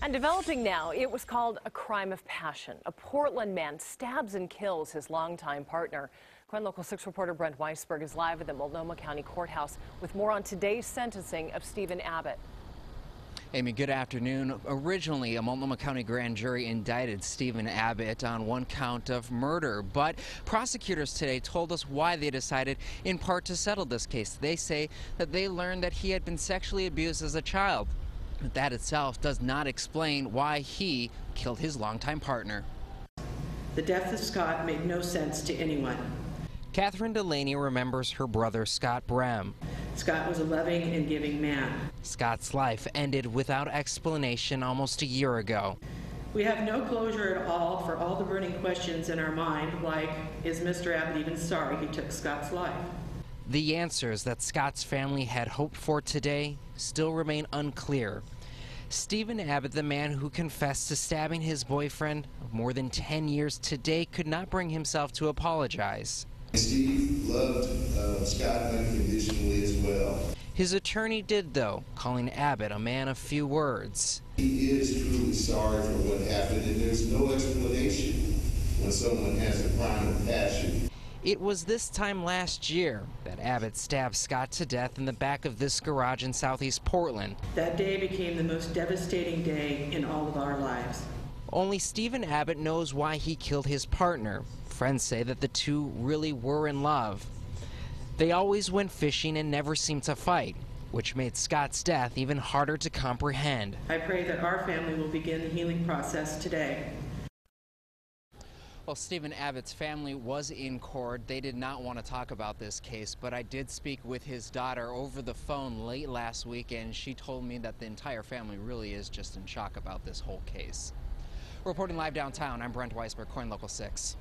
And developing now, it was called a crime of passion. A Portland man stabs and kills his longtime partner. KOIN Local 6 reporter Brent Weisberg is live at the Multnomah County Courthouse with more on today's sentencing of Steven Abbett. Amy, good afternoon. Originally, a Multnomah County grand jury indicted Steven Abbett on one count of murder, but prosecutors today told us why they decided in part to settle this case. They say that they learned that he had been sexually abused as a child. But that itself does not explain why he killed his longtime partner. The death of Scott made no sense to anyone. Catherine Delaney remembers her brother Scott Brem. Scott was a loving and giving man. Scott's life ended without explanation almost a year ago. We have no closure at all for all the burning questions in our mind, like, is Mr. Abbett even sorry he took Scott's life? The answers that Scott's family had hoped for today still remain unclear. Steven Abbett, the man who confessed to stabbing his boyfriend of more than 10 years today, could not bring himself to apologize. Steve loved uh, Scott unconditionally as well. His attorney did, though, calling Abbett a man of few words. He is truly sorry for what happened, and there's no explanation when someone has a crime of passion. It was this time last year that Abbett stabbed Scott to death in the back of this garage in southeast Portland. That day became the most devastating day in all of our lives. Only Steven Abbett knows why he killed his partner. Friends say that the two really were in love. They always went fishing and never seemed to fight, which made Scott's death even harder to comprehend. I pray that our family will begin the healing process today. Well, Steven Abbett's family was in court. They did not want to talk about this case, but I did speak with his daughter over the phone late last week, and she told me that the entire family really is just in shock about this whole case. Reporting live downtown, I'm Brent Weisberg, KOIN Local 6.